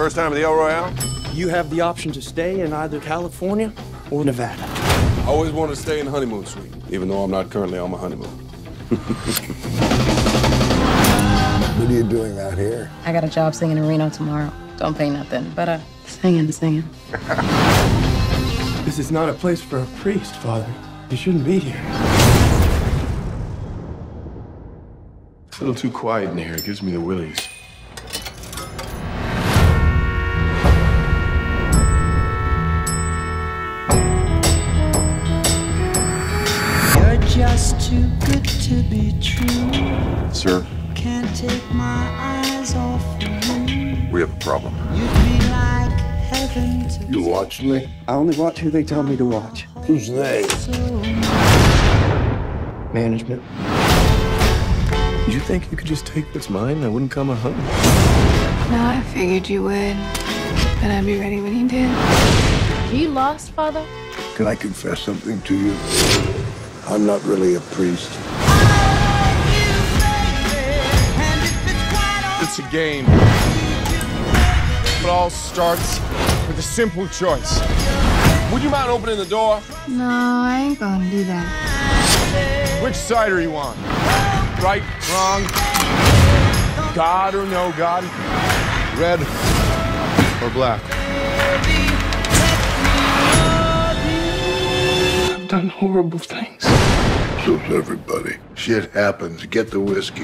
first time at the El Royale? You have the option to stay in either California or Nevada. I always wanted to stay in the honeymoon suite, even though I'm not currently on my honeymoon. What are you doing out here? I got a job singing in Reno tomorrow. Don't pay nothing, but uh, singing, singing. This is not a place for a priest, Father. You shouldn't be here. It's a little too quiet in here. It gives me the willies. Just too good to be true. Sir, Can't take my eyes off you. we have a problem. You'd be like heaven to You watching me? I only watch who they tell me to watch. Who's they? Management. You think you could just take what's mine and I wouldn't come a hunting? No, I figured you would. And I'd be ready when you did. You lost, Father? Can I confess something to you? I'm not really a priest. It's a game. It all starts with a simple choice. Would you mind opening the door? No, I ain't gonna do that. Which side are you on? Right, wrong, God or no God? Red or black? done horrible things. So's everybody. Shit happens. Get the whiskey.